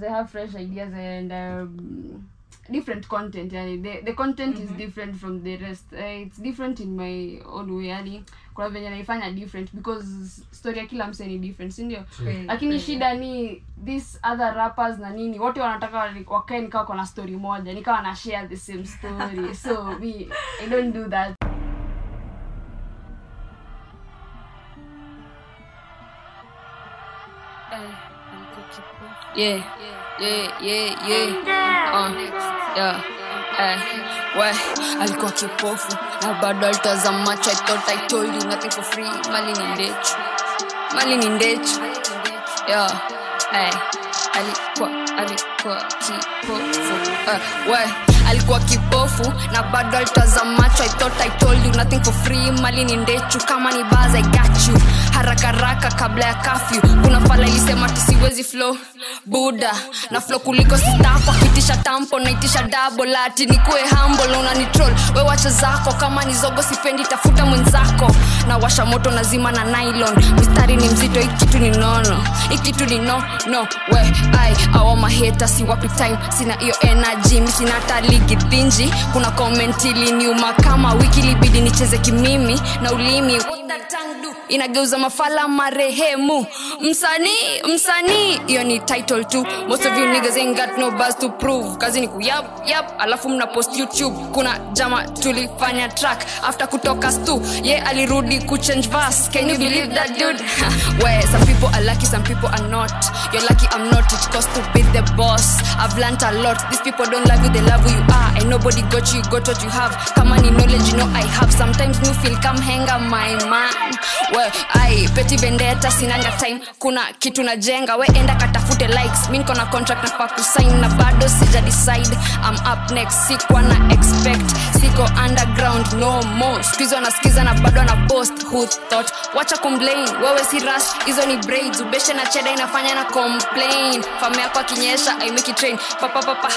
they have fresh ideas and um, different content yani the, the content mm -hmm. is different from the rest. Uh, it's different in my own way yani. Kuna venye naifanya different because story ya kila mse ni different sindio lakini shida ni this other rappers na nini wote wanataka wakae nikawa kona story moja nikawa na share the same story. So me i don't do that Yeah, yeah, yeah, yeah. Uh, yeah. Eh, we alikuwa kipofu na bado alitazama macho I thought I told you nothing for free. Mali ni ndechu. Mali ni ndechu. Yeah. eh, alikuwa alikuwa kipofu eh, we alikuwa kipofu na bado alitazama macho I thought I told you nothing for free. Mali ni ndechu. Kama ni baza I got you haraka haraka kabla ya kafyu kuna fala ilisema tusiwezi flow. Buda na flow kuliko sitako kitisha tampo naitisha double ni nikuwe humble unanitrol we wacha zako kama ni zogo sipendi tafuta mwenzako. Na washa moto nazima na nylon. Mistari ni mzito ikitu ni nono. Ikitu ni no no we ai. Awa maheta si wapi time sina hiyo energy misina hata ligi dhinji kuna comment iliniuma kama wiki libidi nicheze kimimi na ulimi That inageuza mafala marehemu. Msanii msanii hiyo ni title tu. Most of you niggas ain't got no buzz to prove. Kazi ni kuyap yap alafu mna post youtube. Kuna jama tulifanya track after kutoka stu. Ye yeah, alirudi kuchange verse. Can you believe that dude? Where some people are lucky some people are not. You're lucky i'm not it cost to be the boss. I've learned a lot. These people don't love you they love who you are. And nobody got you you got what you have. Kama ni knowledge you know i have. Sometimes new feel come hang up my man well ai peti vendeta sinanga time. Kuna kitu najenga we enda katafute likes. Mi niko na contract nafaa kusign na bado sija decide. I'm up next sikuwa na expect. Siko underground no more. Skuizi wanasikiza na bado ana post who thought? Wacha complain wewe si rush. Hizo ni braids ubeshe na cheda inafanya na complain. Fame yako akinyesha i make it train papapapa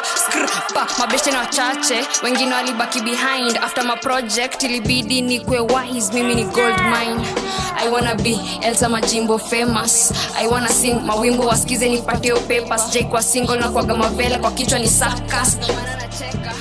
pa mabeshe na wachache wengine walibaki behind. After my project ilibidi nikwe wise mimi ni gold mine i wanna be elsa majimbo famous. I wanna sing mawimbo wasikize nipate papers. Jake kwa single na kwaga mavele kwa kichwa ni nacheka